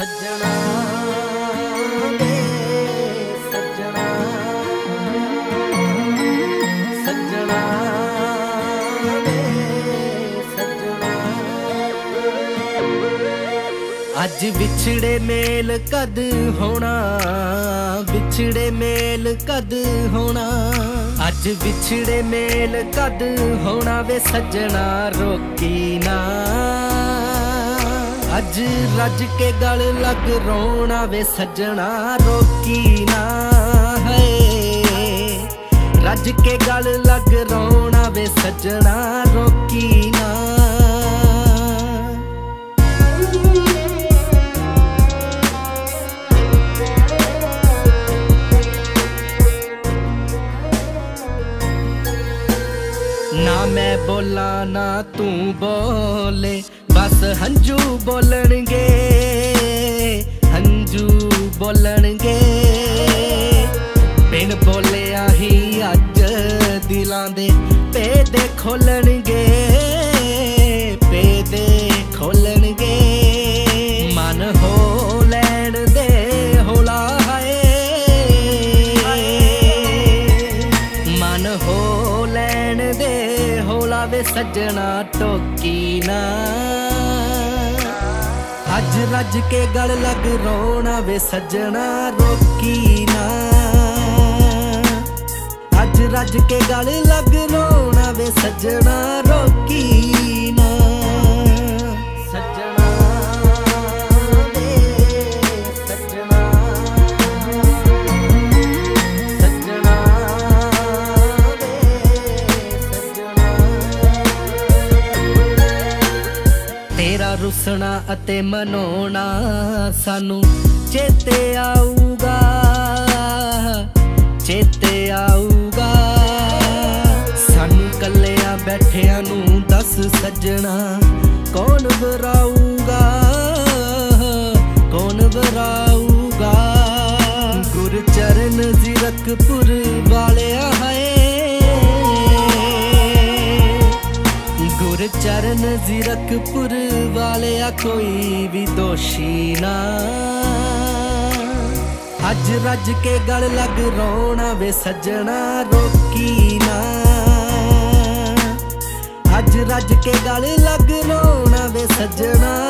ਸੱਜਣਾ ਵੇ ਸੱਜਣਾ। ਸੱਜਣਾ ਵੇ ਸੱਜਣਾ। ਅੱਜ ਵਿਛੜੇ ਮੇਲ ਕਦ ਹੋਣਾ, ਵਿਛੜੇ ਮੇਲ ਕਦ ਹੋਣਾ। ਅੱਜ ਵਿਛੜੇ ਮੇਲ ਕਦ ਹੋਣਾ ਵੇ ਸੱਜਣਾ, ਰੋਕੀ ਨਾ। ਅੱਜ ਰੱਜ ਕੇ ਗਲ ਲੱਗ ਰੋਣਾ ਵੇ ਸੱਜਣਾ ਰੋਕੀ ਨਾ ਹੈ ਰੱਜ ਕੇ ਗਲ ਲੱਗ ਰੋਣਾ ਵੇ ਸੱਜਣਾ ਰੋਕੀ ਨਾ। ਨਾ ਮੈਂ ਬੋਲਾਂ, ਨਾ ਤੂੰ ਬੋਲੇ। ਬਸ ਹੰਝੂ ਬੋਲਣਗੇ ਹੰਝੂ ਬੋਲਣਗੇ। ਬਿਨ ਬੋਲਿਆ ਹੀ ਅੱਜ ਦਿਲਾਂ ਦੇ ਪੇਦੇ ਖੋਲਣਗੇ ਪੇਦੇ ਖੋਲਣਗੇ। ਮਨ ਹੋ ਲੈਣ ਦੇ ਹੋਲਾ ਹਾਏ। ਮਨ ਹੋ ਲੈਣ ਦੇ ਹੌਲਾ ਵੇ ਸੱਜਣਾ ਟੋਕੀ ਨਾ। ਅੱਜ ਰੱਜ ਕੇ ਗਲ ਲੱਗ ਰੋਣਾ ਵੇ ਸੱਜਣਾ ਰੋਕੀ ਨਾ। ਅੱਜ ਰੱਜ ਕੇ ਗਲ ਲੱਗ ਰੋਣਾ ਵੇ ਸੱਜਣਾ ਰੋਕੀ ਰੁਸਣਾ ਅਤੇ ਮਨਾਉਣਾ ਸਾਨੂੰ ਚੇਤੇ ਆਊਗਾ ਚੇਤੇ ਆਊਗਾ। ਸਾਨੂੰ ਕੱਲਿਆਂ ਬੈਠਿਆਂ ਨੂੰ ਦੱਸ ਸੱਜਣਾ ਕੌਣ ਵਰਾਊਗਾ ਕੌਣ ਵਰਾਊਗਾ। ਗੁਰਚਰਨ ਜ਼ੀਰਕਪੁਰ ਵਾਲਿਆ ਗੁਰਚਰਨ ਜ਼ੀਰਕਪੁਰ ਵਾਲਿਆ ਕੋਈ ਵੀ ਦੋਸ਼ੀ ਨਾ। ਅੱਜ ਰੱਜ ਕੇ ਗਲ ਲੱਗ ਰੋਣਾ ਵੇ ਸੱਜਣਾ ਰੋਕੀ ਨਾ। ਅੱਜ ਰੱਜ ਕੇ ਗਲ ਲੱਗ ਰੋਣਾ ਵੇ ਸੱਜਣਾ